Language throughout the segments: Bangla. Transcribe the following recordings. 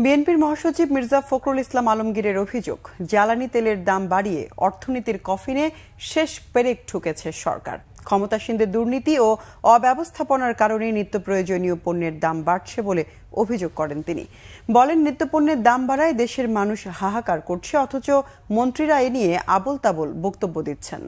বিএনপির মহাসচিব মির্জা ফখরুল ইসলাম আলমগীরের অভিযোগ, জ্বালানি তেলের দাম বাড়িয়ে অর্থনীতির কফিনে শেষ পেরেক ঠুকেছে সরকার। ক্ষমতাসীনদের দুর্নীতি ও অব্যবস্থাপনার কারণে নিত্য প্রয়োজনীয় পণ্যের দাম বাড়ছে বলে অভিযোগ করেন তিনি। বলেন, নিত্যপণ্যের দাম বাড়ায় দেশের মানুষ হাহাকার করছে, অথচ মন্ত্রীরা এ নিয়ে আবল তাবল বক্তব্য দিচ্ছেন।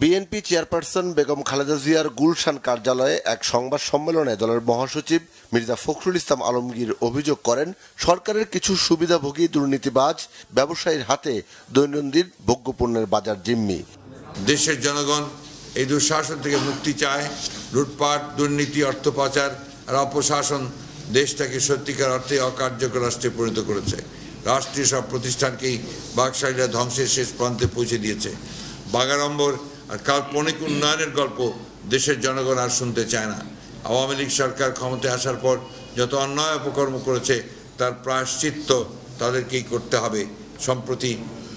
বিএনপি চেয়ারপারসন বেগম খালেদা জিয়ার গুলশান কার্যালয়ে এক সংবাদ সম্মেলনে দলের মহাসচিব মির্জা ফখরুল ইসলাম আলমগীর অভিযোগ করেন, সরকারের কিছু সুবিধাভোগী দুর্নীতিবাজ ব্যবসায়ীর হাতে দৈনন্দিন ভোগ্যপণ্যের বাজার জিম্মি। দেশের জনগণ এই দুঃশাসন থেকে মুক্তি চায়, লুটপাট, দুর্নীতি, অর্থ পাচার আর অপশাসন দেশটাকে সত্যিকার অর্থে অকার্যকর রাষ্ট্রে পরিণত করেছে। রাষ্ট্রীয় সব প্রতিষ্ঠানকেই বাকশালীরা ধ্বংসের শেষ প্রান্তে পৌঁছে দিয়েছে। বাগাড়ম্বর আর কাল্পনিক উন্নয়নের গল্প দেশের জনগণ আর শুনতে চায় না। আওয়ামী লীগ সরকার ক্ষমতায় আসার পর যত অন্যায় অপকর্ম করেছে, তার প্রায়শ্চিত্ত তাদেরকেই করতে হবে? সম্প্রতি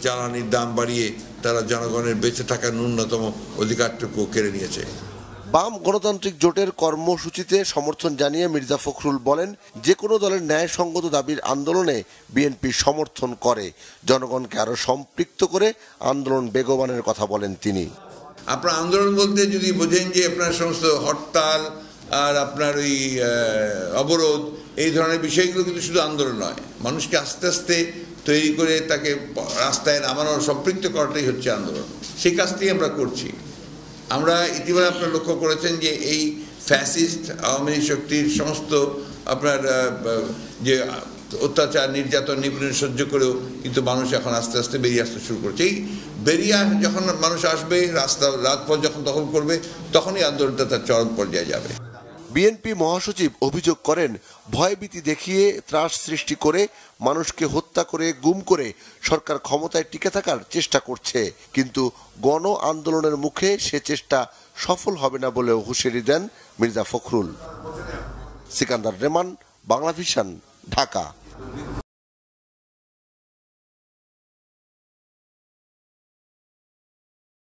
জ্বালানির দাম বাড়িয়ে তারা জনগণের বেঁচে থাকার ন্যূনতম অধিকারটুকু কেড়ে নিয়েছে। বাম গণতান্ত্রিক জোটের কর্মসূচিতে সমর্থন জানিয়ে মির্জা ফখরুল বলেন যে কোনো দলের ন্যায়সঙ্গত দাবির আন্দোলনে বিএনপি সমর্থন করে। জনগণকে আরও সম্পৃক্ত করে আন্দোলন বেগবানের কথা বলেন তিনি। আপনার আন্দোলন বলতে যদি বোঝেন যে আপনার সমস্ত হরতাল আর আপনার ওই অবরোধ, এই ধরনের বিষয়গুলো কিন্তু শুধু আন্দোলন নয়। মানুষকে আস্তে আস্তে তৈরি করে তাকে রাস্তায় নামানো সম্পৃক্ত করাটাই হচ্ছে আন্দোলন। সেই কাজটি আমরা করছি। আমরা ইতিমধ্যে আপনারা লক্ষ্য করেছেন যে এই ফ্যাসিস্ট, আওয়ামী শক্তির সমস্ত আপনার যে অত্যাচার, নির্যাতন, নিপীড়ন সহ্য করেও কিন্তু মানুষ এখন আস্তে আস্তে বেরিয়ে আসতে শুরু করছে। এই বেরিয়ে যখন মানুষ আসবে, রাস্তা, রাজপথ যখন দখল করবে, তখনই আন্দোলনটা তার চরম পর্যায়ে যাবে। বিএনপি মহাসচিব অভিযোগ করেন, ভয়ভীতি দেখিয়ে ত্রাস সৃষ্টি করে, মানুষকে হত্যা করে, গুম করে সরকার ক্ষমতায় টিকে থাকার চেষ্টা করছে। কিন্তু গণ আন্দোলনের মুখে সে চেষ্টা সফল হবে না বলেও হুঁশিয়ারি দেন মির্জা ফখরুল। সিকান্দার রেমান, বাংলা ভিশন। ঢাকা।